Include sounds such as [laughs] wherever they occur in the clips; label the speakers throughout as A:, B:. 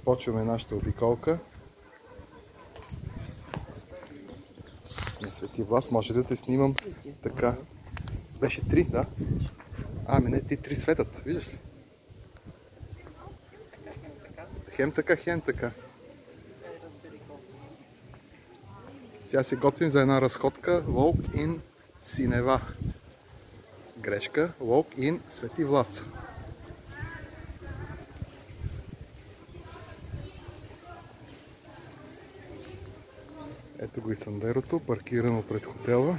A: започваме нашата обиколка. На Свети Влас може да те снимам така. Беше три, да? Ами не, ти три светат, виждаш ли? Хем така, хем така. Сега се готвим за една разходка Walk in Синева. Грешка. Walk in Свети Влас. Ето го и сандерото, паркирано пред хотела.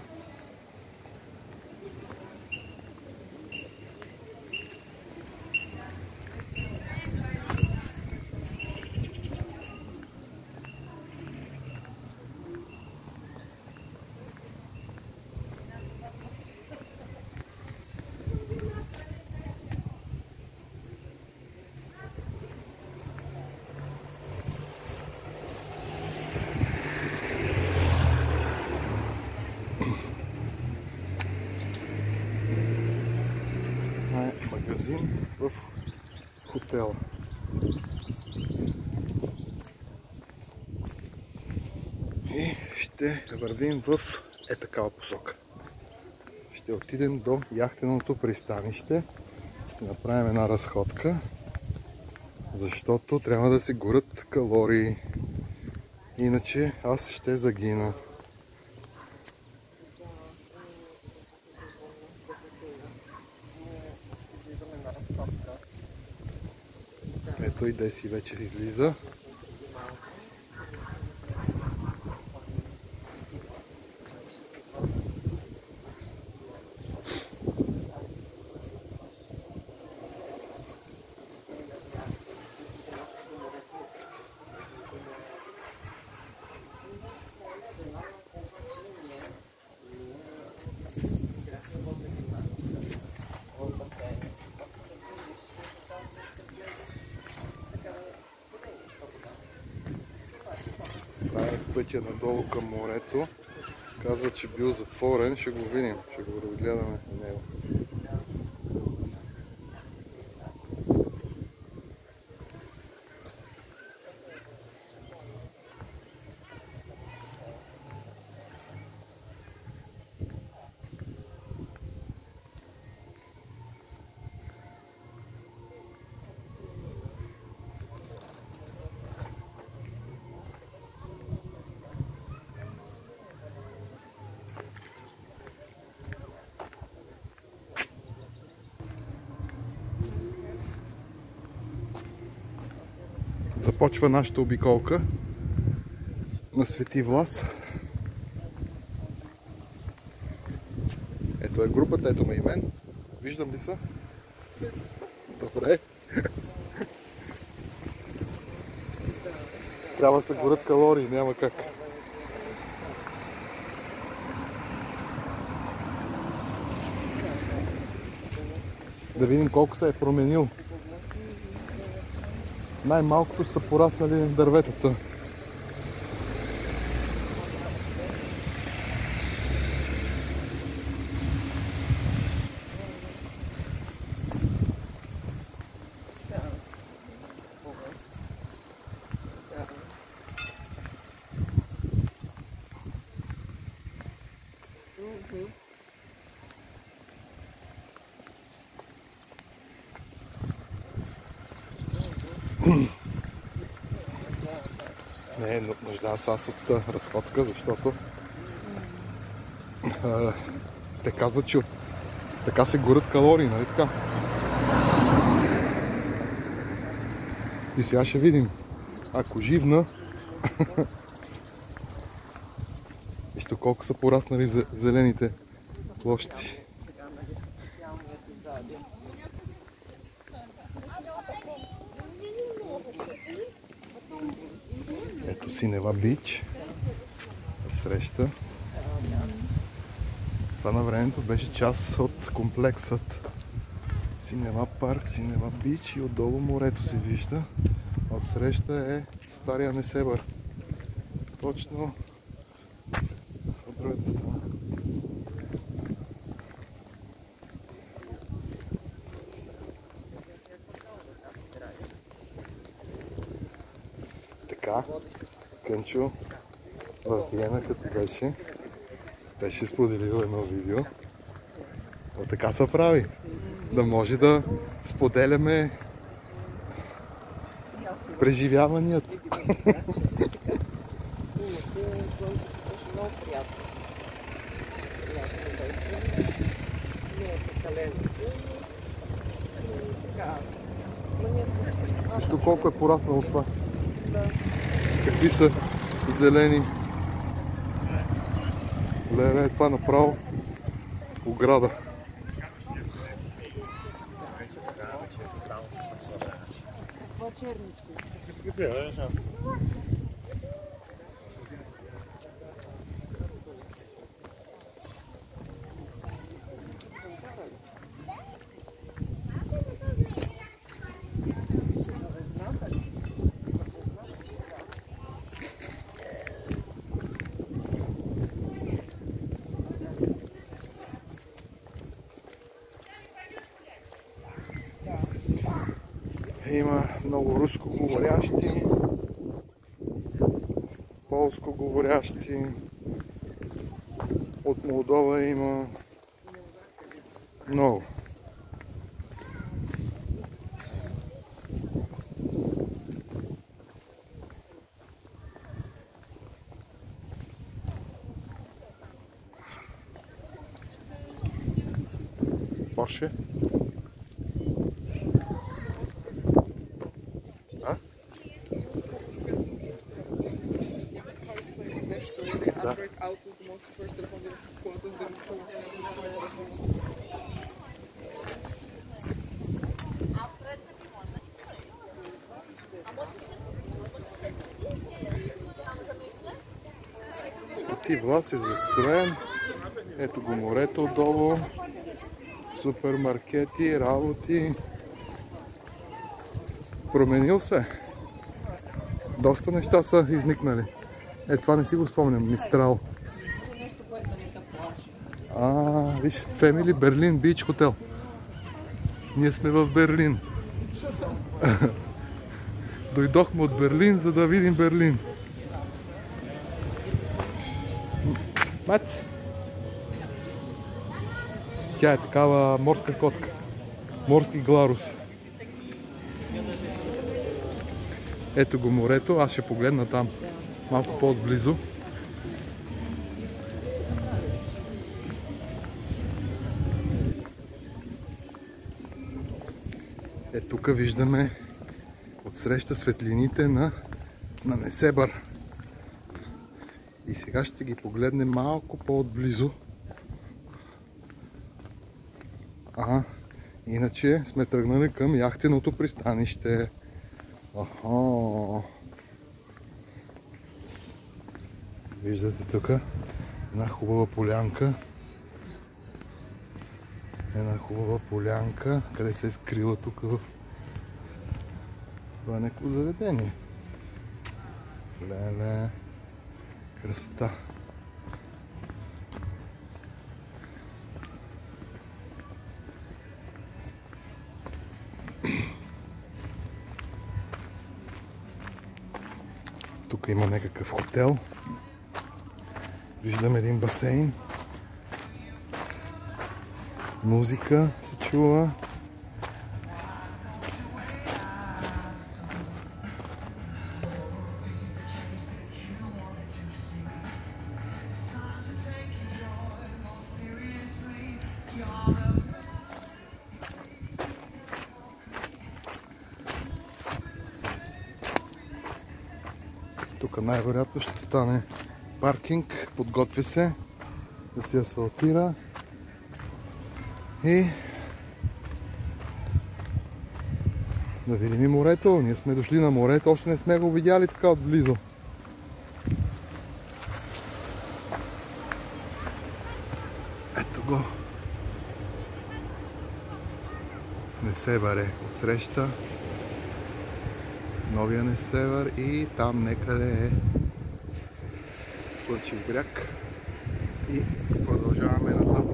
A: Това е магазин в хотела. И ще вървим в е такава посока. Ще отидем до яхтеното пристанище. Ще направим една разходка, защото трябва да се горят калории. Иначе аз ще загина. Ето и Деси вече излиза. Това е пътя надолу към морето. Казва, че бил затворен. Ще го видим. Ще го разгледаме него. Започва нашата обиколка на Свети Влас. Ето е групата, ето ме и мен. Виждам ли са? Добре. Трябва да се горят калории, няма как. Да видим колко се е променил. Най-малкото са пораснали дърветата. Не, но нуждая се аз от разходка, защото а, те казват, че така се горят калории, нали така? И сега ще видим. Ако живна, [laughs] вижте колко са пораснали зе- зелените площи.
B: Сега нали специалният епизоди.
A: Ето Синева Бич. Среща. Това на времето беше част от комплексът. Синева парк, Синева Бич и отдолу морето се вижда. От среща е Стария Несебър. Точно от другата страна. така. Кънчо в Виена, като беше, беше споделил едно видео. О, така се прави. Да може да споделяме преживяванията.
B: Иначе слънцето беше много приятно. Лятно беше. Не е прекалено силно. Така. Но
A: Вижте колко е пораснало това.
B: Да.
A: Какви са зелени. Леле, това направо ограда.
B: Това черничко.
A: Има много руско говорящи, полско говорящи, от Молдова има много. Porsche? Ти влас е застроен. Ето го морето отдолу. Супермаркети, работи. Променил се. Доста неща са изникнали. Е, това не си го спомням. Мистрал. А, виж, Family Berlin Beach Hotel. Ние сме в Берлин. [laughs] Дойдохме от Берлин, за да видим Берлин. Мать! Тя е такава морска котка. Морски гларус. Ето го морето, аз ще погледна там малко по-отблизо. Тук виждаме отсреща светлините на, на Несебър. И сега ще ги погледнем малко по-отблизо. Ага, иначе сме тръгнали към яхтеното пристанище. Аха. Виждате тук една хубава полянка. Една хубава полянка, къде се е скрила тук в това е някакво заведение. Леле. Красота. Тук има някакъв хотел. Виждам един басейн. Музика се чува. Ще стане паркинг. Подготви се да се асфалтира. И да видим и морето. Ние сме дошли на морето, още не сме го видяли така отблизо. Ето го. Несебър е отсреща. Новия Несебър и там некъде е Слънчев бряг и продължаваме натам.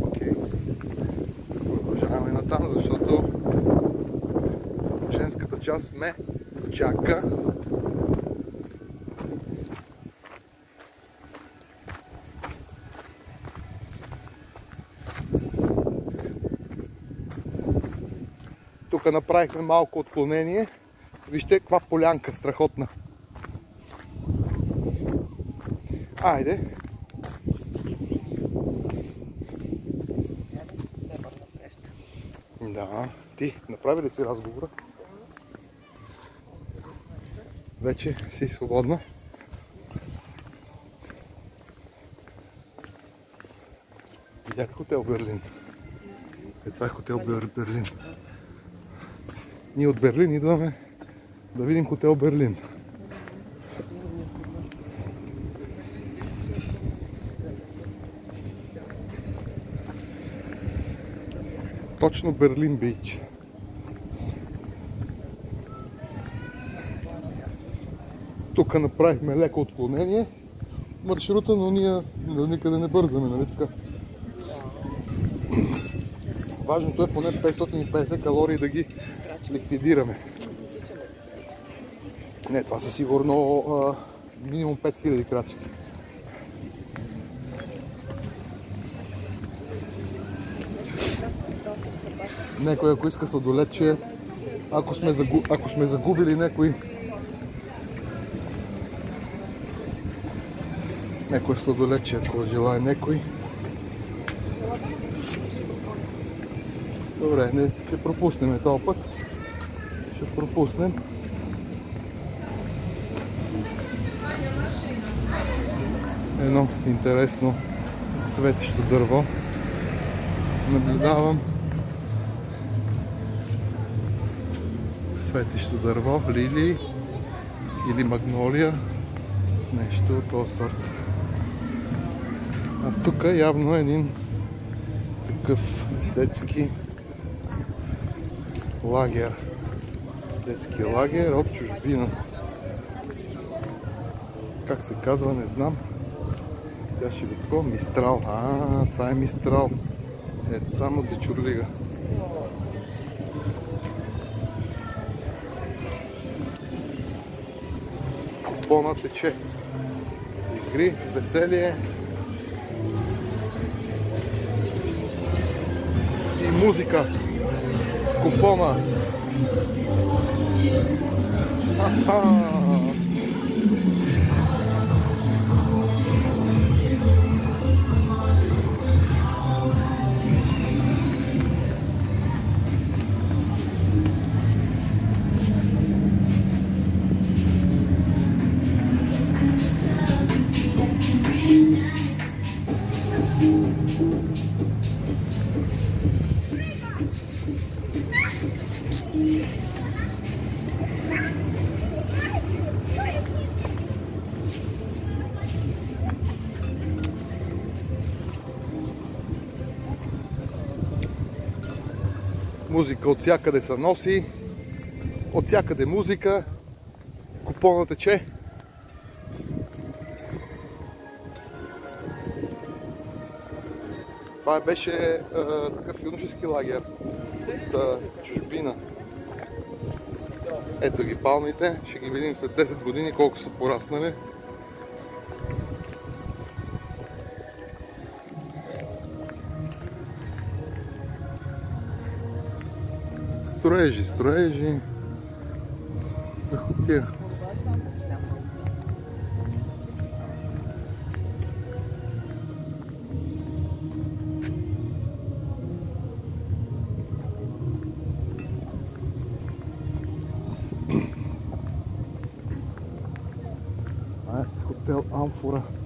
A: Окей. Продължаваме натам, защото женската част ме чака. Тук направихме малко отклонение. Вижте каква полянка страхотна. Айде. Да. Ти направи ли си разговора? Вече си свободна. Видя ли хотел Берлин? Е, това е хотел Бер- Берлин. Ние от Берлин идваме да видим хотел Берлин. Точно Берлин Бич. Тук направихме леко отклонение маршрута, но ние никъде не бързаме, нали така? Важното е поне 550 калории да ги ликвидираме. Не, това са сигурно а, минимум 5000 крачки. Некой, ако иска сладолече, ако сме, загу... ако сме загубили някой някой сладолече, ако желая някой. Добре, не ще пропуснем този път. Ще пропуснем. Едно интересно светещо дърво. Наблюдавам светещо дърво, лилии или магнолия, нещо от този сорт. А тук явно е един такъв детски лагер. Детски лагер от чужбина. Как се казва, не знам. Сега ще ви такова. Мистрал. А, това е Мистрал. Ето само Дечурлига. Купона тече. Игри, веселие. И музика. Купона. Аха. Музика от всякъде се носи. От всякъде музика. Купона тече. Това беше а, такъв юношески лагер от чужбина. Ето ги палмите. Ще ги видим след 10 години колко са пораснали. Строежи, строежи. А, хотел Амфора.